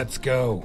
Let's go.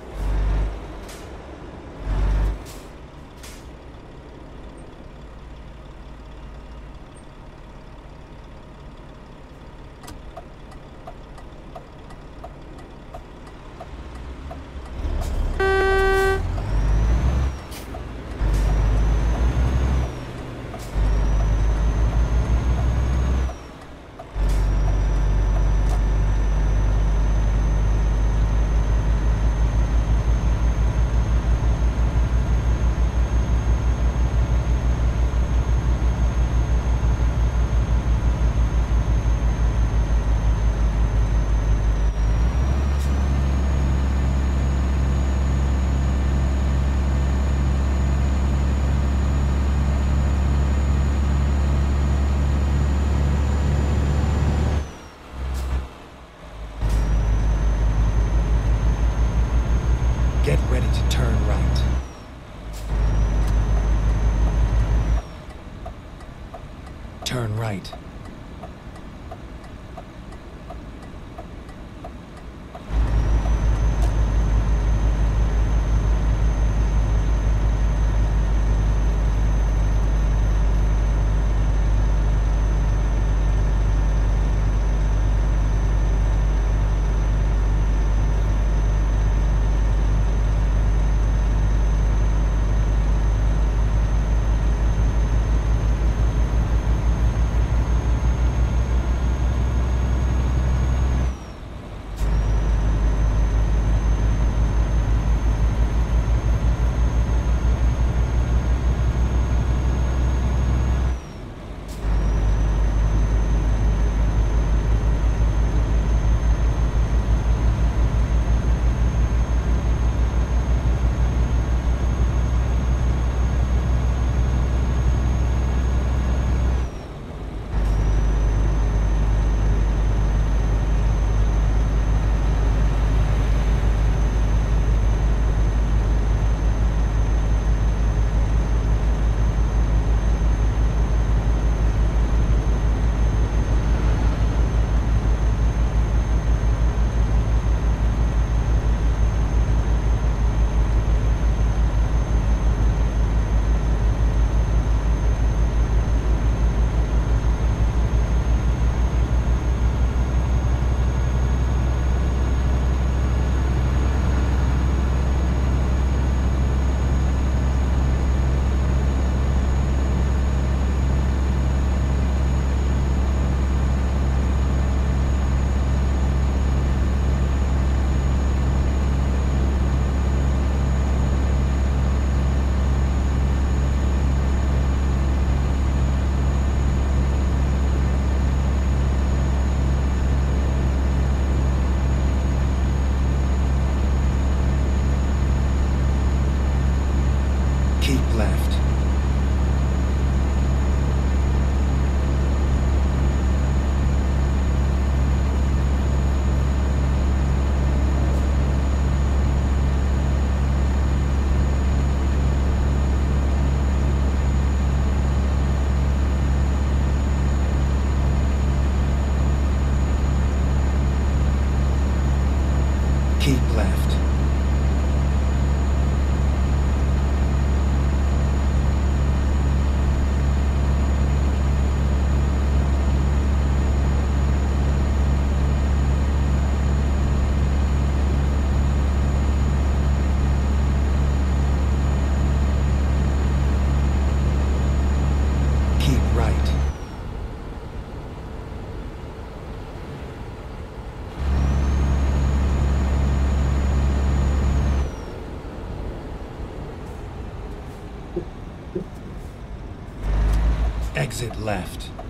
Keep left. Exit left.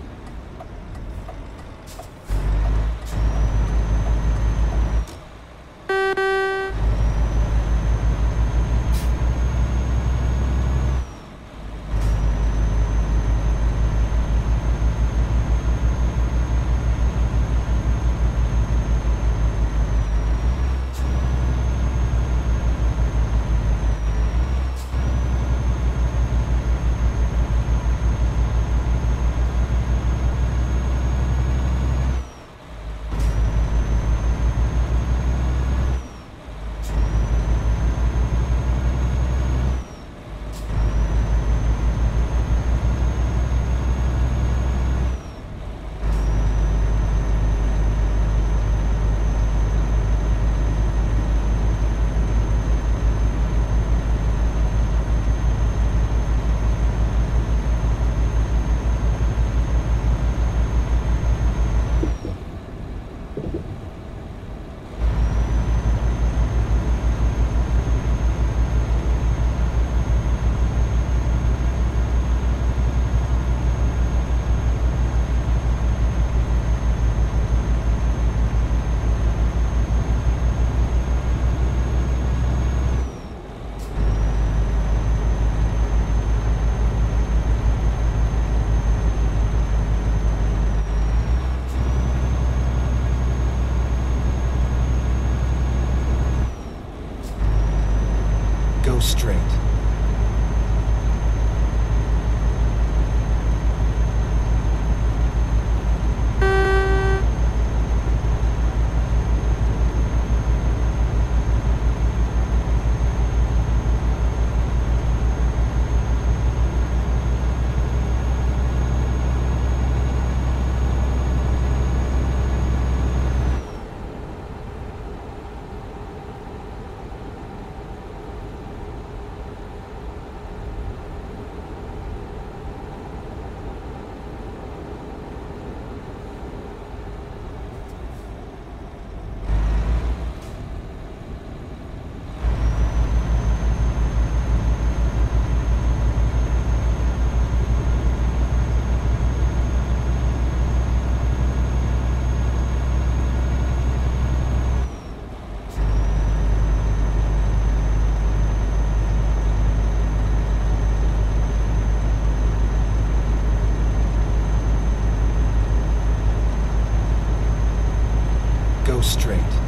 Straight.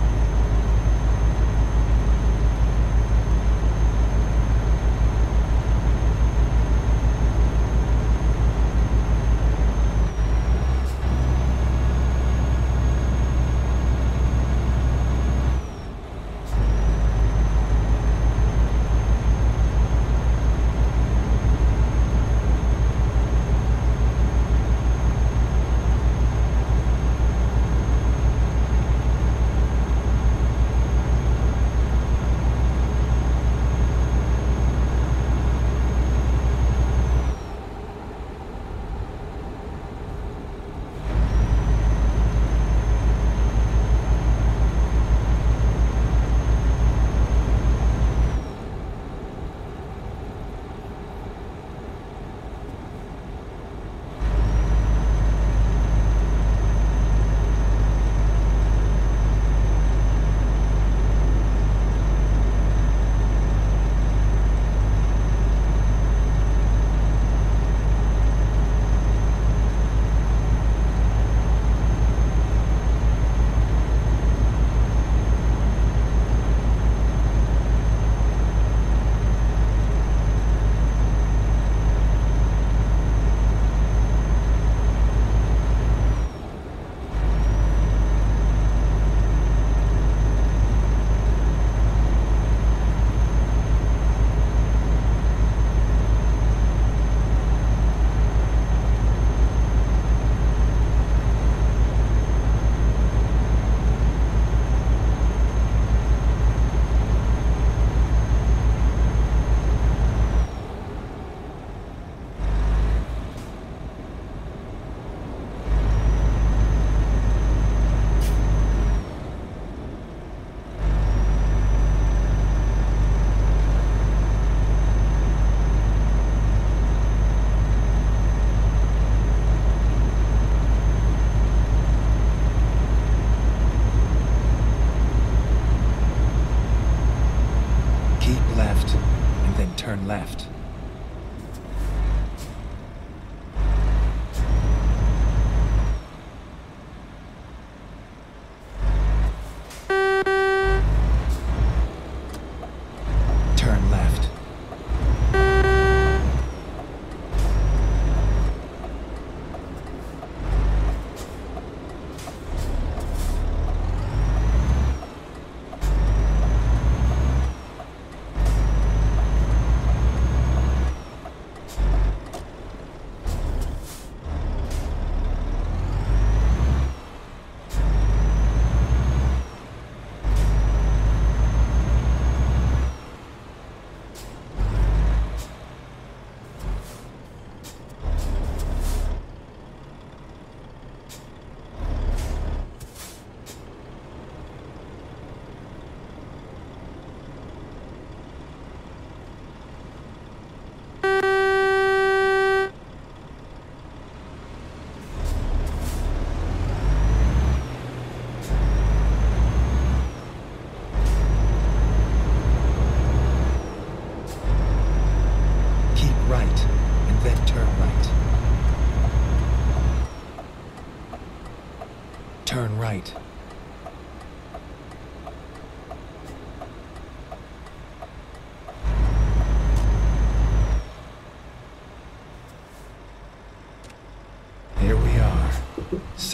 turn left.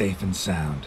Safe and sound.